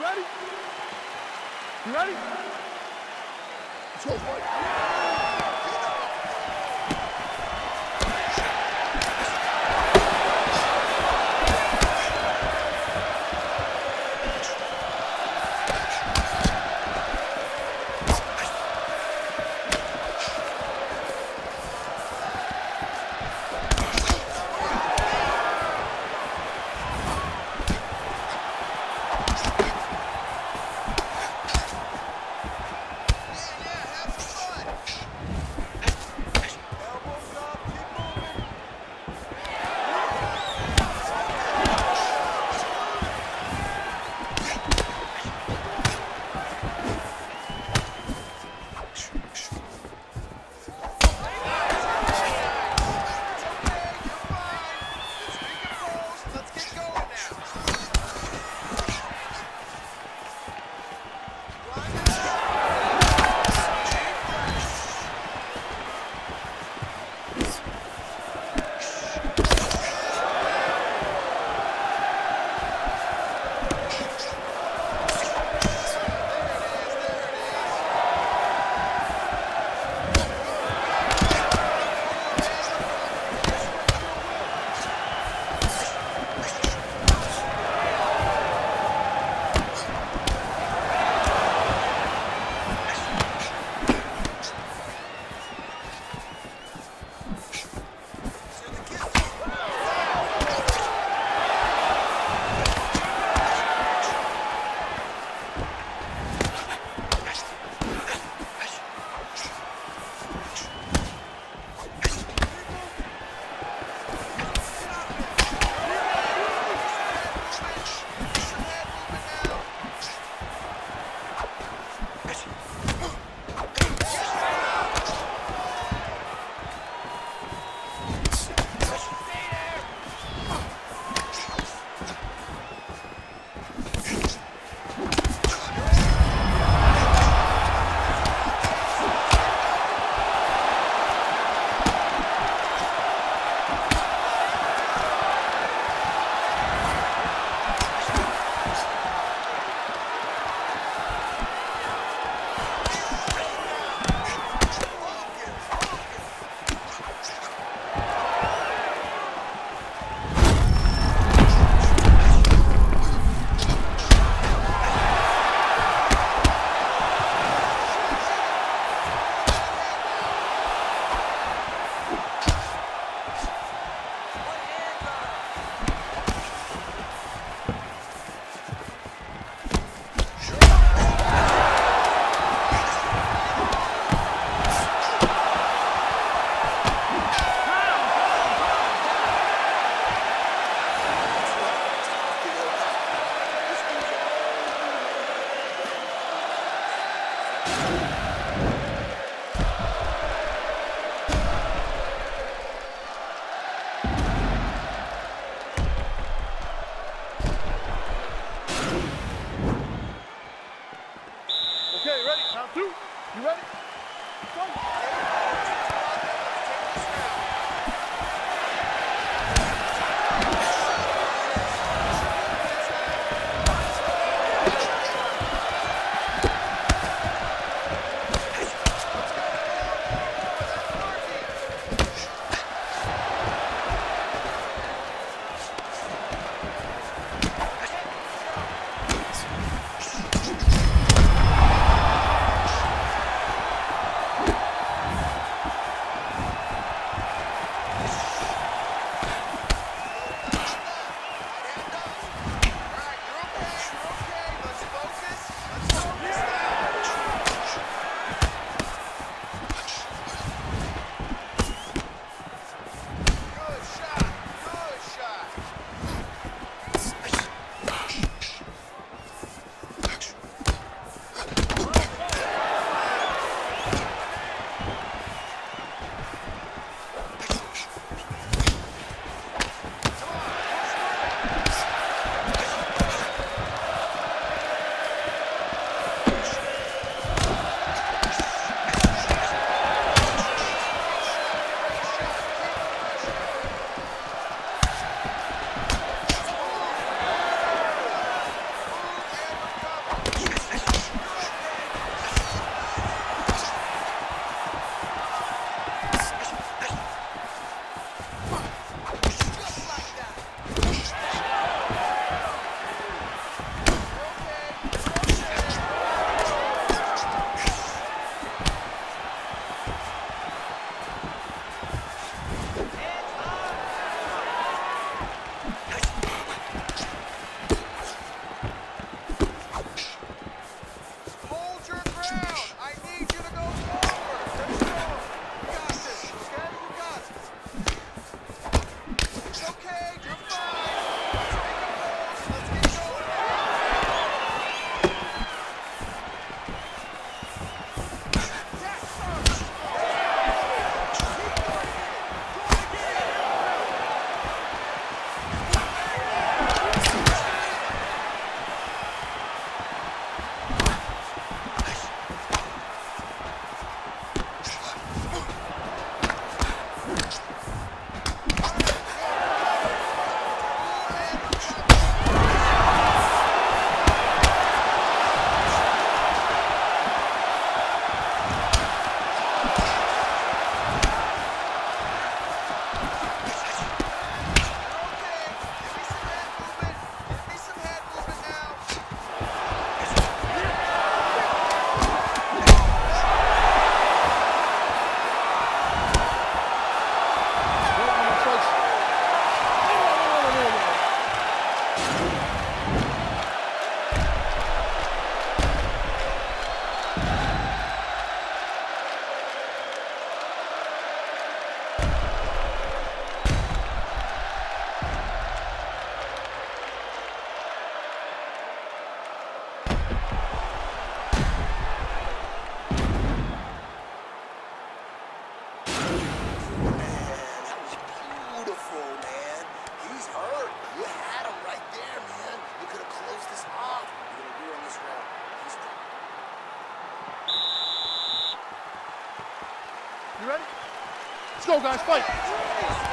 ready? You ready? Let's go, fight. Let's go, guys. Fight.